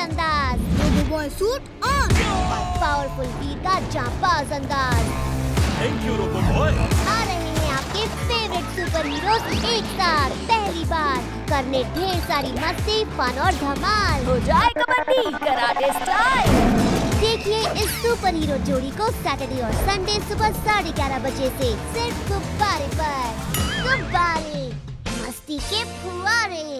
अंदाज boy suit on powerful वीर का जांबाज अंदाज थैंक यू रोबो बॉय आ रहे हैं आपके फेवरेट सुपर हीरोज एक साथ। पहली बार करने ढेर सारी मस्ती फन और धमाल। हो जाए कबड्डी कराटे स्टाइल देखिए इस सुपर हीरो जोड़ी को सैटरडे और संडे सुबह साढ़े ग्यारह बजे से सिर्फ़ गुब्बारे पर। गुब्बारे मस्ती के फुहारे।